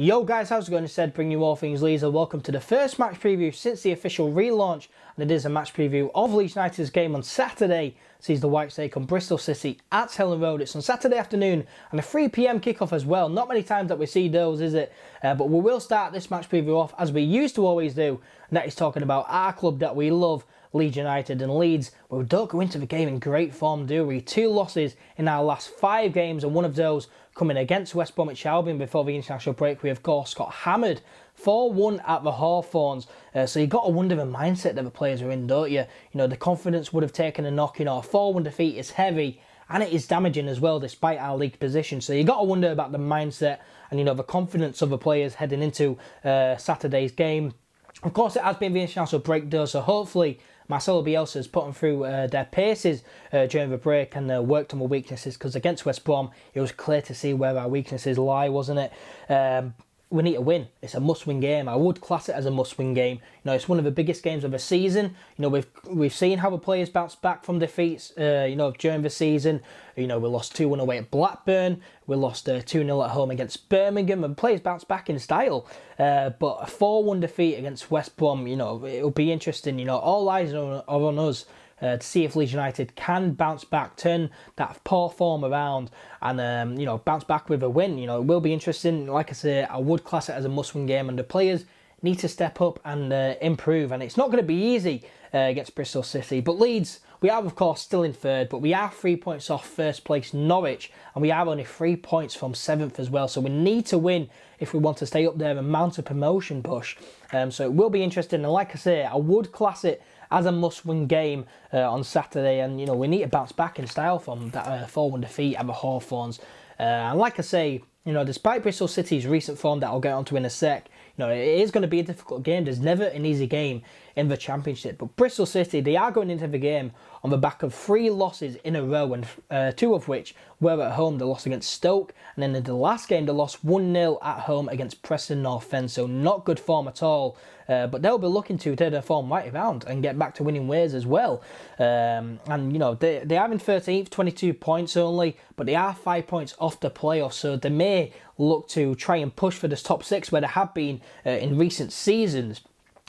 Yo guys, how's it going? Instead, bring you all things Leeds and welcome to the first match preview since the official relaunch. And it is a match preview of Leeds United's game on Saturday. Sees the Whites take on Bristol City at Elland Road. It's on Saturday afternoon and a 3pm kickoff as well. Not many times that we see those, is it? Uh, but we will start this match preview off as we used to always do. And that is talking about our club that we love, Leeds United and Leeds. We don't go into the game in great form, do we? Two losses in our last five games and one of those coming against West Bromwich Albion before the international break. We, of course, got hammered 4 1 at the Hawthorns. Uh, so you've got to wonder the mindset that the players are in, don't you? You know, the confidence would have taken a knock. You know, a 4 1 defeat is heavy and it is damaging as well despite our league position. So you got to wonder about the mindset and, you know, the confidence of the players heading into uh, Saturday's game. Of course, it has been the international break, though, so hopefully Marcelo Bielsa's put them through uh, their paces uh, during the break and uh, worked on the weaknesses because against West Brom, it was clear to see where our weaknesses lie, wasn't it? Um, we need to win. It's a must-win game. I would class it as a must-win game. You know, it's one of the biggest games of the season. You know, we've we've seen how the players bounce back from defeats. Uh, you know, during the season. You know, we lost two one away at Blackburn. We lost uh, two uh, 0 at home against Birmingham, and players bounce back in style. Uh, but a four one defeat against West Brom. You know, it'll be interesting. You know, all eyes are on us uh, to see if Leeds United can bounce back, turn that poor form around, and um, you know bounce back with a win. You know, it will be interesting. Like I say, I would class it as a must-win game, and the players need to step up and uh, improve. And it's not going to be easy uh, against Bristol City, but Leeds. We are, of course, still in third, but we are three points off first place Norwich, and we are only three points from seventh as well. So we need to win if we want to stay up there and mount a promotion push. Um, so it will be interesting. And like I say, I would class it as a must-win game uh, on Saturday, and you know we need to bounce back in style from that uh, 4-1 defeat at the Hawthorns. Uh, and like I say, you know, despite Bristol City's recent form that I'll get onto in a sec, you know, it is going to be a difficult game. There's never an easy game in the Championship. But Bristol City, they are going into the game on the back of three losses in a row, and uh, two of which were at home. they lost against Stoke, and then in the last game, they lost 1 0 at home against Preston North End. So, not good form at all. Uh, but they'll be looking to turn their form right around and get back to winning ways as well. Um, and you know they they are in 13th, 22 points only, but they are five points off the playoffs, so they may look to try and push for this top six where they have been uh, in recent seasons.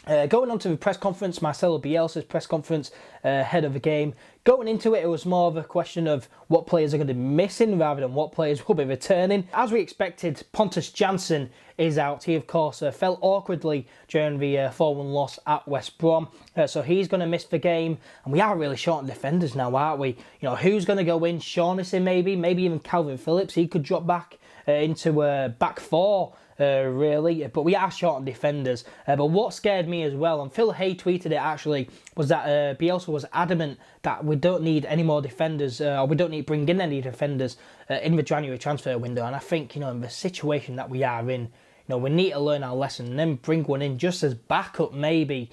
Uh, going on to the press conference, Marcelo Bielsa's press conference uh, ahead of the game. Going into it, it was more of a question of what players are going to be missing rather than what players will be returning. As we expected, Pontus Jansson is out. He, of course, uh, fell awkwardly during the uh, 4 1 loss at West Brom. Uh, so he's going to miss the game. And we are really short on defenders now, aren't we? You know, who's going to go in? Shaughnessy, maybe? Maybe even Kalvin Phillips. He could drop back uh, into uh, back four uh, really. But we are short on defenders. Uh, but what scared me as well, and Phil Hay tweeted it actually, was that uh, Bielsa was adamant that we don't need any more defenders, uh, or we don't need to bring in any defenders uh, in the January transfer window. And I think, you know, in the situation that we are in, you know, we need to learn our lesson and then bring one in just as backup, maybe,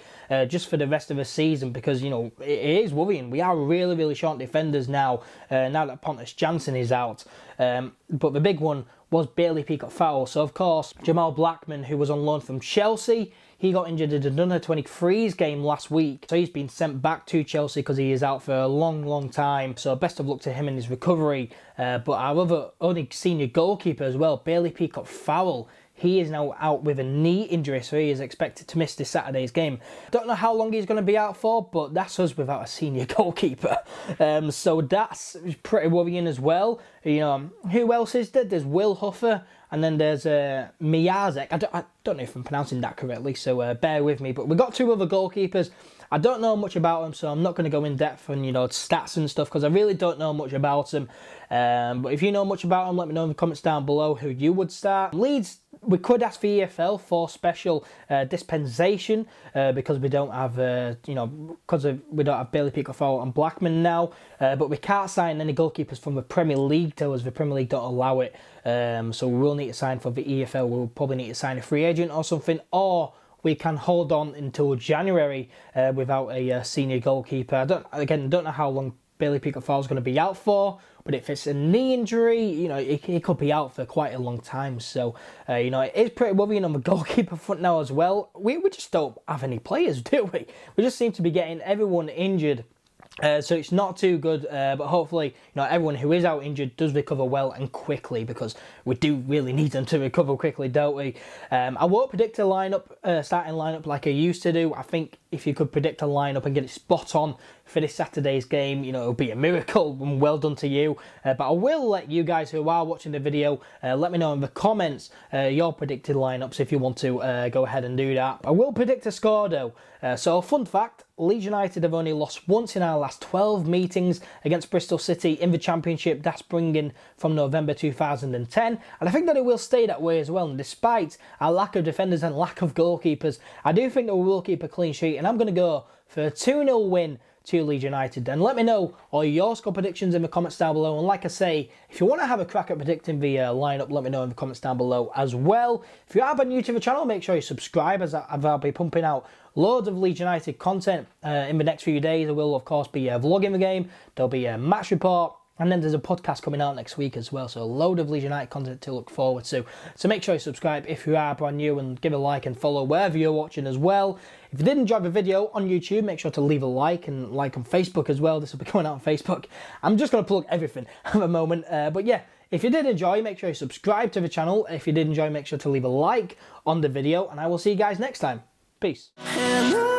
just for the rest of the season, because you know it, it is worrying. We are really, really short on defenders now. Now that Pontus Jansson is out, um, but the big one was Bailey Peacock-Farrell. So of course, Jamal Blackman, who was on loan from Chelsea, he got injured in the under 23s game last week. So he's been sent back to Chelsea because he is out for a long, long time. So best of luck to him in his recovery. Uh, but our other only senior goalkeeper as well, Bailey Peacock-Farrell. He is now out with a knee injury, so he is expected to miss this Saturday's game. Don't know how long he's going to be out for, but that's us without a senior goalkeeper. Um, so that's pretty worrying as well. You know, who else is there? There's Will Huffer, and then there's uh, Miazek. I don't, I don't know if I'm pronouncing that correctly, so uh, bear with me. But we've got two other goalkeepers. I don't know much about them, so I'm not going to go in depth on you know stats and stuff because I really don't know much about them. Um, but if you know much about them, let me know in the comments down below who you would start. Leeds we could ask the EFL for special uh, dispensation uh, because we don't have, uh, you know, because we don't have Bailey Peacock and Blackman now, uh, but we can't sign any goalkeepers from the Premier League till as the Premier League don't allow it. Um, so we will need to sign for the EFL. We'll probably need to sign a free agent or something, or we can hold on until January uh, without a uh, senior goalkeeper. I don't again don't know how long Bailey Peacock is going to be out for. But if it's a knee injury, you know, it, it could be out for quite a long time. So, uh, you know, it is pretty worrying on the goalkeeper front now as well. We, we just don't have any players, do we? We just seem to be getting everyone injured Uh, so it's not too good, uh, but hopefully, you know, everyone who is out injured does recover well and quickly because we do really need them to recover quickly, don't we? Um, I won't predict a lineup, uh, starting lineup like I used to do. I think if you could predict a lineup and get it spot on for this Saturday's game, you know, it'll be a miracle and well done to you. Uh, but I will let you guys who are watching the video uh, let me know in the comments uh, your predicted lineups if you want to go ahead and do that. I will predict a score though. so, fun fact Leeds United have only lost once in our last 12 meetings against Bristol City in the Championship. That's bringing from November 2010. And I think that it will stay that way as well. And despite our lack of defenders and lack of goalkeepers, I do think that we will keep a clean sheet. And I'm going to go for a 2 0 win to Leeds United. And let me know all your score predictions in the comments down below. And like I say, if you want to have a crack at predicting the uh, lineup, let me know in the comments down below as well. If you are new to the channel, make sure you subscribe as I'll be pumping out loads of Leeds United content uh, in the next few days. I will, of course, be uh, vlogging the game. There'll be a match report. And then there's a podcast coming out next week as well, so a load of Leeds United content to look forward to. So make sure you subscribe if you are brand new and give a like and follow wherever you're watching as well. If you did enjoy the video on YouTube, make sure to leave a like and like on Facebook as well. This will be coming out on Facebook. I'm just going to plug everything at the moment. Uh, but yeah, if you did enjoy, make sure you subscribe to the channel. If you did enjoy, make sure to leave a like on the video. And I will see you guys next time. Peace. Hello.